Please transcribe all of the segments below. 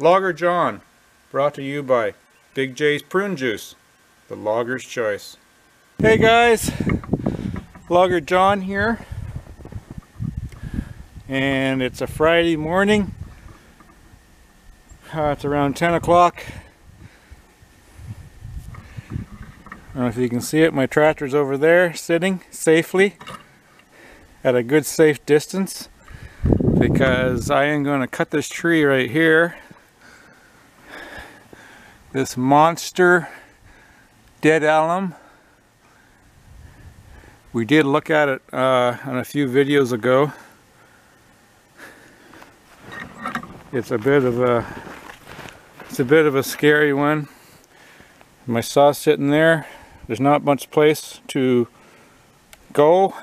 Logger John, brought to you by Big J's Prune Juice, the logger's choice. Hey guys, Logger John here, and it's a Friday morning. Uh, it's around 10 o'clock. I don't know if you can see it, my tractor's over there sitting safely at a good safe distance because I am going to cut this tree right here this monster dead elm. We did look at it uh, on a few videos ago. It's a bit of a it's a bit of a scary one. My saw sitting there. There's not much place to go.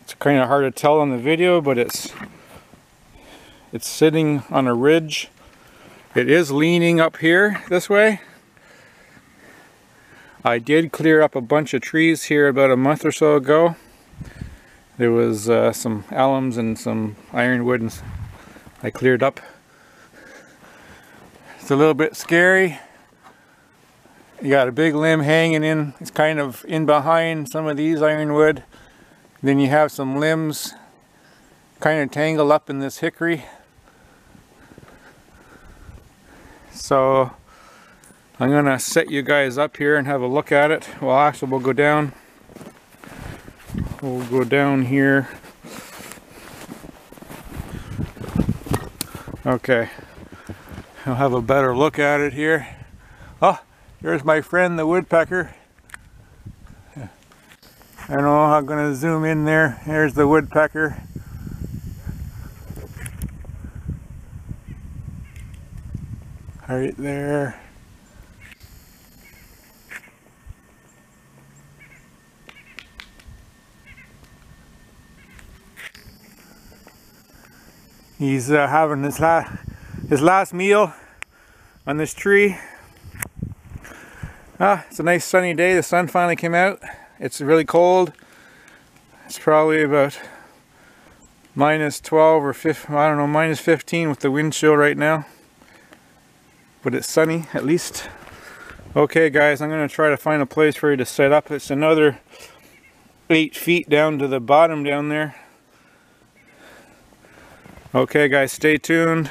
It's kind of hard to tell on the video, but it's it's sitting on a ridge it is leaning up here this way. I did clear up a bunch of trees here about a month or so ago. There was uh, some elms and some ironwood and I cleared up. It's a little bit scary. You got a big limb hanging in, it's kind of in behind some of these ironwood. Then you have some limbs kind of tangled up in this hickory. So I'm gonna set you guys up here and have a look at it. Well actually we'll go down. We'll go down here. Okay. I'll have a better look at it here. Oh, there's my friend the woodpecker. I don't know, I'm gonna zoom in there. There's the woodpecker. Right there. He's uh, having his, la his last meal on this tree. Ah, it's a nice sunny day. The sun finally came out. It's really cold. It's probably about minus 12 or 15, I don't know, minus 15 with the wind chill right now but it's sunny at least. Okay guys, I'm to try to find a place for you to set up. It's another eight feet down to the bottom down there. Okay guys, stay tuned.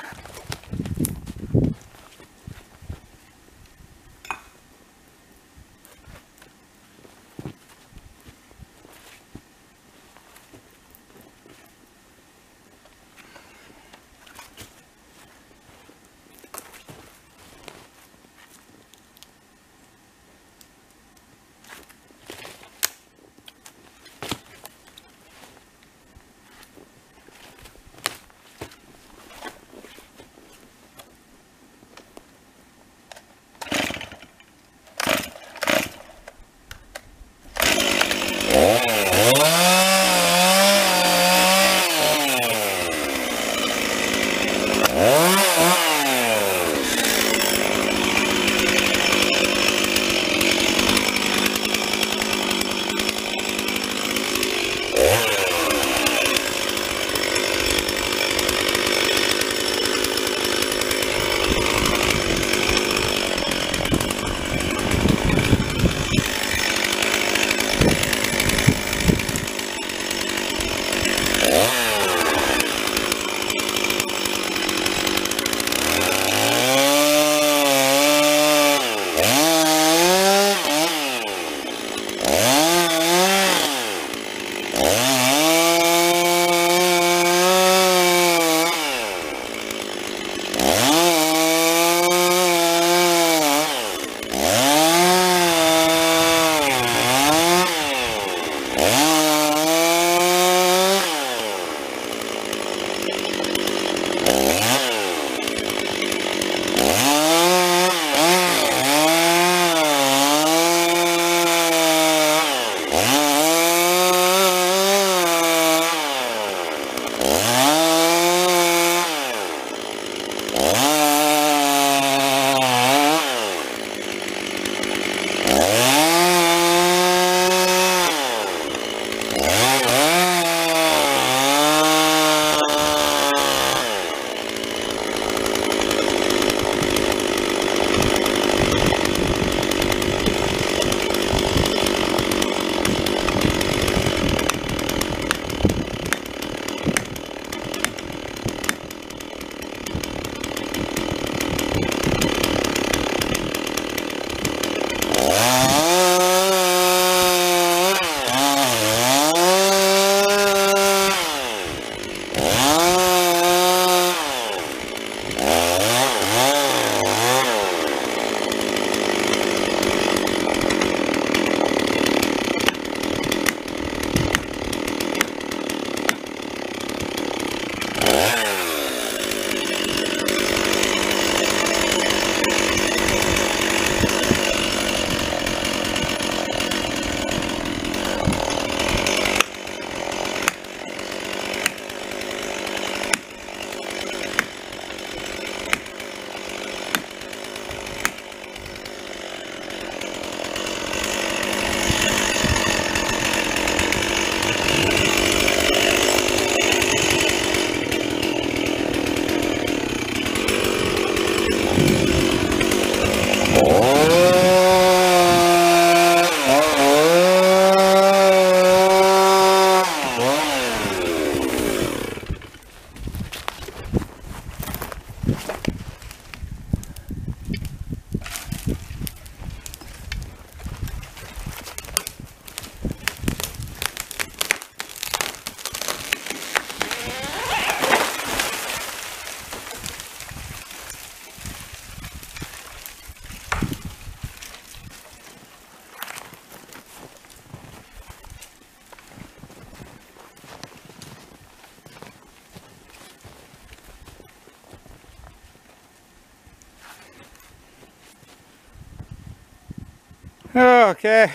Okay.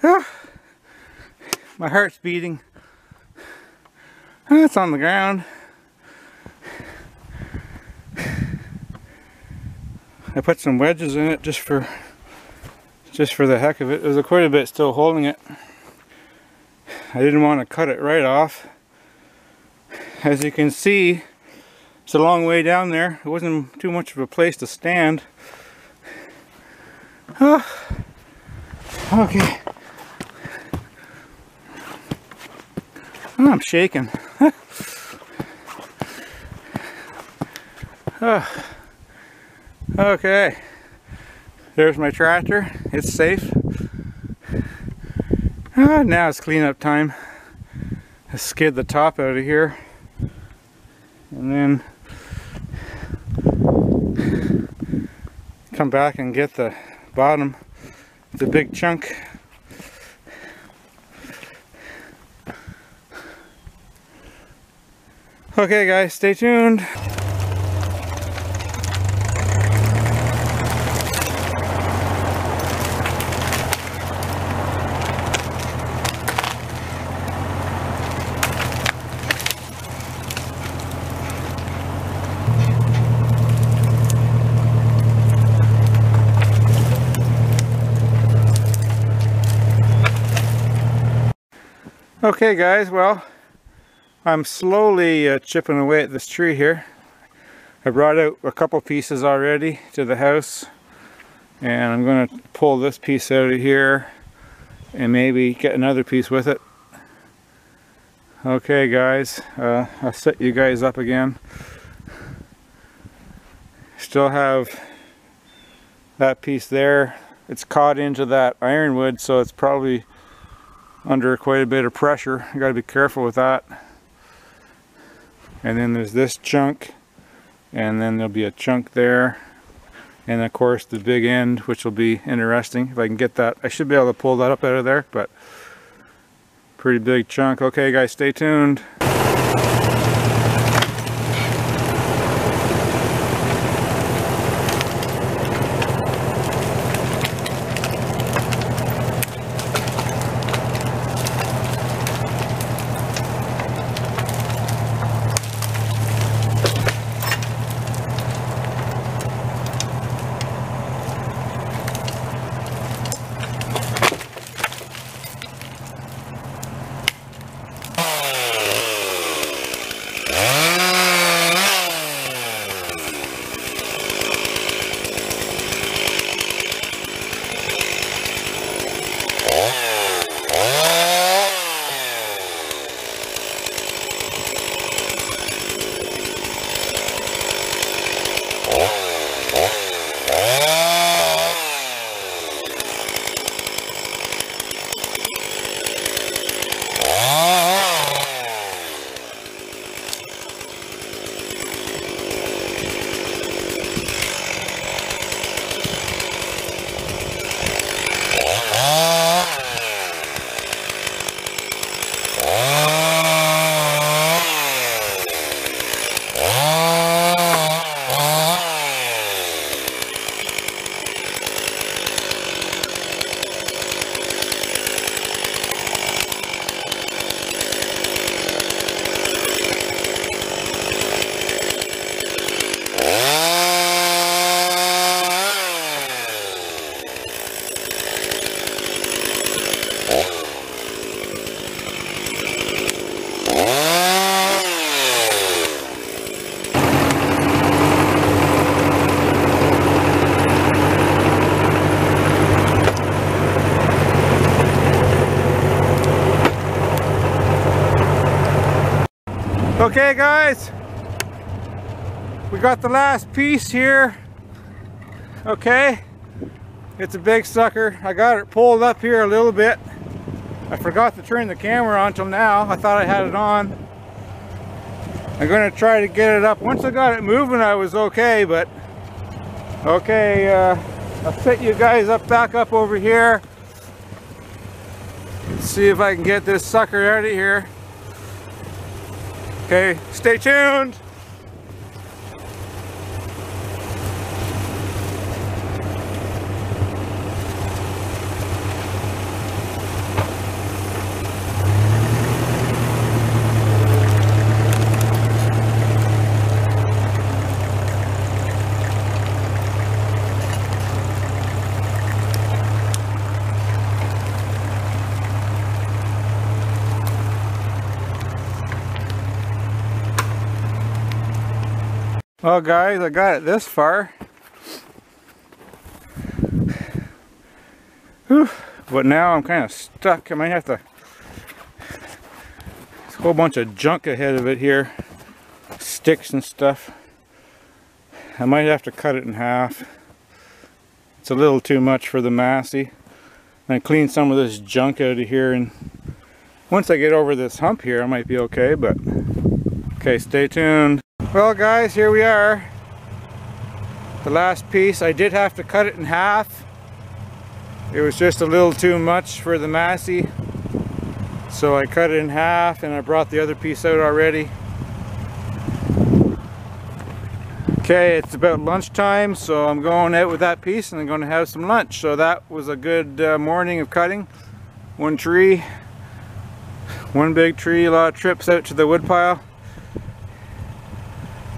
My heart's beating. It's on the ground. I put some wedges in it just for just for the heck of it. There's a quite a bit still holding it. I didn't want to cut it right off. As you can see, it's a long way down there. It wasn't too much of a place to stand. Oh. Okay. I'm shaking. Okay. There's my tractor. It's safe. Now it's cleanup time. I skid the top out of here. And then come back and get the bottom. It's a big chunk. Okay guys, stay tuned. Okay guys, well, I'm slowly uh, chipping away at this tree here. I brought out a couple pieces already to the house and I'm going to pull this piece out of here and maybe get another piece with it. Okay guys, uh, I'll set you guys up again. Still have that piece there. It's caught into that ironwood so it's probably under quite a bit of pressure. You got to be careful with that. And then there's this chunk, and then there'll be a chunk there, and of course the big end, which will be interesting. If I can get that, I should be able to pull that up out of there, but pretty big chunk. Okay guys, stay tuned. Okay guys, we got the last piece here. Okay, it's a big sucker. I got it pulled up here a little bit. I forgot to turn the camera on till now. I thought I had it on. I'm gonna try to get it up. Once I got it moving, I was okay, but okay, uh, I'll set you guys up back up over here. Let's see if I can get this sucker out of here. Okay, stay tuned. Well guys, I got it this far. Whew. But now I'm kind of stuck. I might have to... There's a whole bunch of junk ahead of it here. Sticks and stuff. I might have to cut it in half. It's a little too much for the Massey. I clean some of this junk out of here and once I get over this hump here I might be okay but okay stay tuned. Well guys here we are. The last piece I did have to cut it in half. It was just a little too much for the Massey so I cut it in half and I brought the other piece out already. Okay, it's about lunchtime, so I'm going out with that piece and I'm going to have some lunch. So that was a good uh, morning of cutting. One tree, one big tree, a lot of trips out to the woodpile.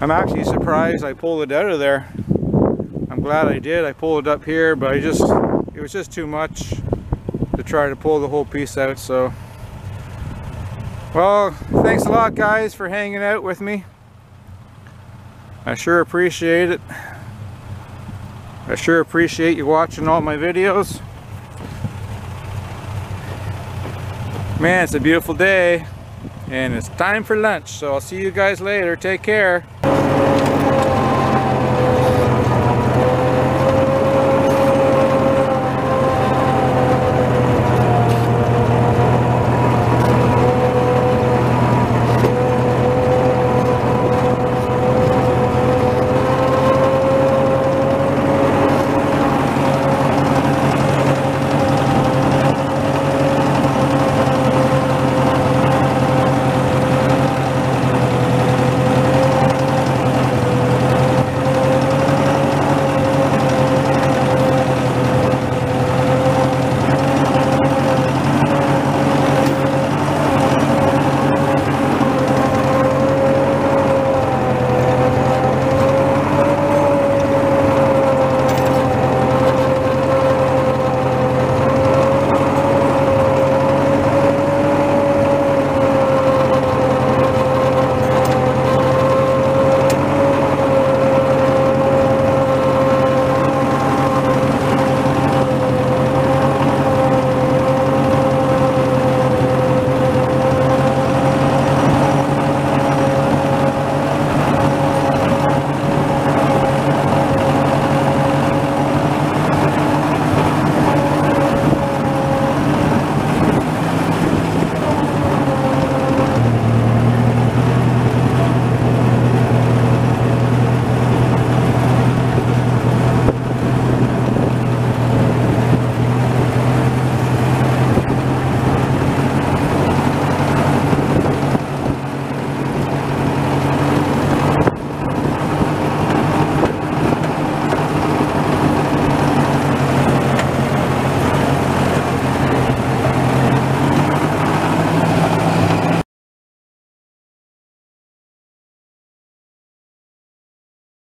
I'm actually surprised I pulled it out of there. I'm glad I did. I pulled it up here, but I just, it was just too much to try to pull the whole piece out, so. Well, thanks a lot guys for hanging out with me. I sure appreciate it. I sure appreciate you watching all my videos. Man, it's a beautiful day and it's time for lunch. So I'll see you guys later. Take care.